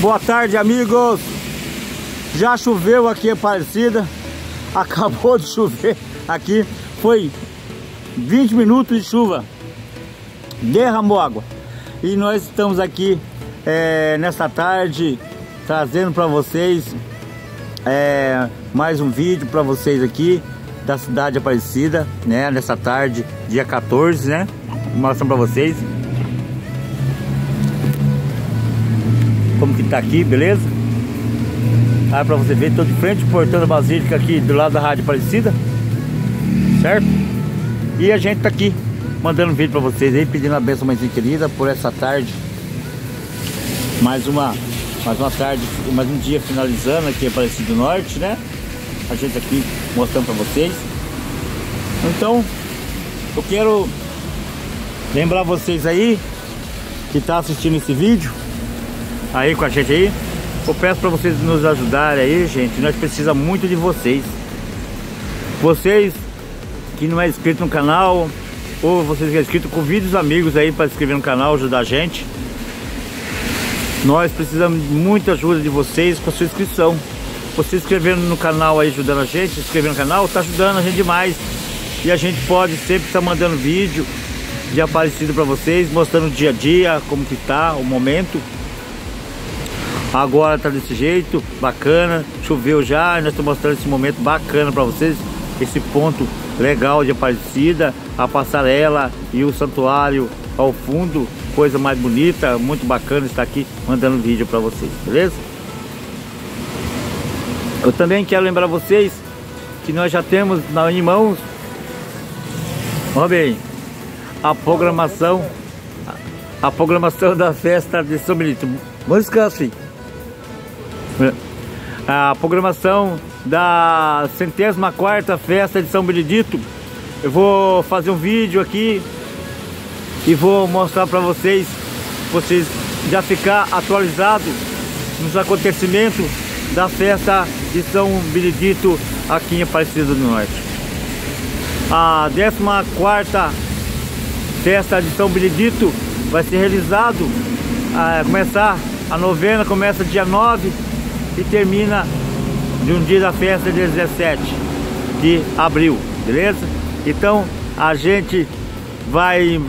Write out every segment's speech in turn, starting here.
Boa tarde, amigos. Já choveu aqui em Aparecida. Acabou de chover aqui. Foi 20 minutos de chuva. Derramou água. E nós estamos aqui é, nessa tarde trazendo para vocês é, mais um vídeo para vocês aqui da cidade Aparecida, né? Nessa tarde, dia 14, né? Mostrando para vocês. Como que tá aqui, beleza? Aí pra você ver, tô de frente ao portão da Basílica aqui do lado da Rádio Aparecida Certo? E a gente tá aqui mandando um vídeo pra vocês aí, pedindo a benção mãezinha querida por essa tarde Mais uma, mais uma tarde, mais um dia finalizando aqui em Aparecido Norte, né? A gente aqui mostrando pra vocês Então, eu quero lembrar vocês aí que tá assistindo esse vídeo aí com a gente aí. Eu peço para vocês nos ajudarem aí, gente. Nós precisamos muito de vocês. Vocês que não é inscrito no canal, ou vocês que é inscrito, convide os amigos aí para inscrever no canal, ajudar a gente. Nós precisamos de muita ajuda de vocês com a sua inscrição. Você inscrevendo no canal aí, ajudando a gente, se inscrevendo no canal, tá ajudando a gente demais. E a gente pode sempre estar tá mandando vídeo de Aparecido para vocês, mostrando o dia a dia, como que tá, o momento. Agora tá desse jeito, bacana, choveu já, nós estamos mostrando esse momento bacana para vocês, esse ponto legal de Aparecida, a passarela e o santuário ao fundo, coisa mais bonita, muito bacana estar aqui mandando vídeo para vocês, beleza? Eu também quero lembrar vocês que nós já temos em mãos, ó bem, a programação, a programação da festa de São Benito. Música assim a programação da centésima quarta festa de São Benedito. Eu vou fazer um vídeo aqui e vou mostrar para vocês, vocês já ficar atualizado nos acontecimentos da festa de São Benedito aqui em Aparecida do Norte. A 14 quarta festa de São Benedito vai ser realizado, a começar a novena começa dia 9 e termina de um dia da festa de 17 de abril, beleza? Então a gente vai,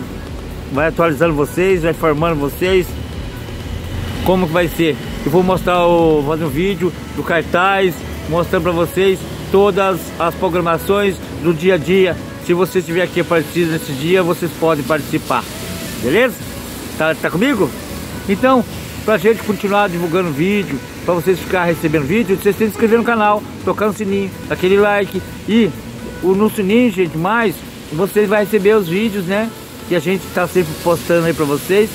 vai atualizando vocês, vai formando vocês como que vai ser. Eu vou mostrar, o, fazer um vídeo do cartaz, mostrando para vocês todas as programações do dia a dia. Se você estiver aqui participando nesse dia, vocês podem participar, beleza? Tá, tá comigo? Então, pra gente continuar divulgando vídeo, para vocês ficar recebendo vídeo, vocês têm que se inscrever no canal, tocar no sininho, aquele like e o no sininho, gente, mais vocês vão receber os vídeos, né? Que a gente está sempre postando aí para vocês,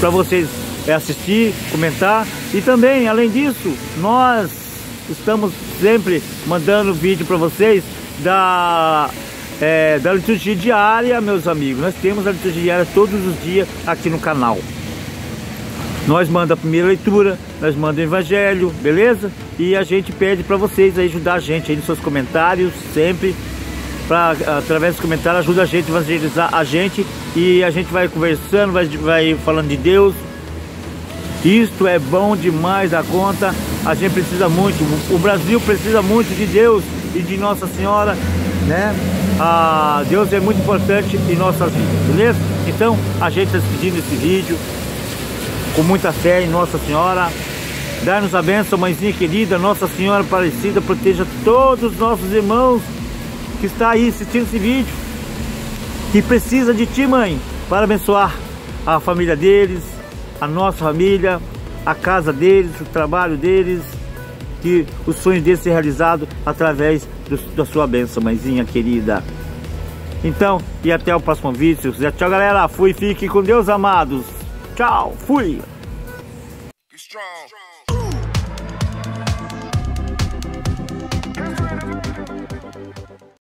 para vocês é, assistir, comentar e também, além disso, nós estamos sempre mandando vídeo para vocês da é, da liturgia diária, meus amigos. Nós temos a liturgia diária todos os dias aqui no canal. Nós manda a primeira leitura, nós manda o evangelho, beleza? E a gente pede para vocês ajudar a gente aí nos seus comentários, sempre. Pra, através dos comentários ajuda a gente a evangelizar a gente e a gente vai conversando, vai, vai falando de Deus. Isto é bom demais da conta. A gente precisa muito, o Brasil precisa muito de Deus e de Nossa Senhora, né? Ah, Deus é muito importante em nossas vidas, beleza? Então a gente está despedindo desse vídeo com muita fé em Nossa Senhora. Dá-nos a bênção, mãezinha querida, Nossa Senhora Aparecida, proteja todos os nossos irmãos que está aí assistindo esse vídeo, que precisa de ti, mãe, para abençoar a família deles, a nossa família, a casa deles, o trabalho deles, que os sonhos deles sejam realizados através do, da sua bênção, mãezinha querida. Então, e até o próximo vídeo. Tchau, galera. Fui, fique com Deus, amados. Tchau, fui.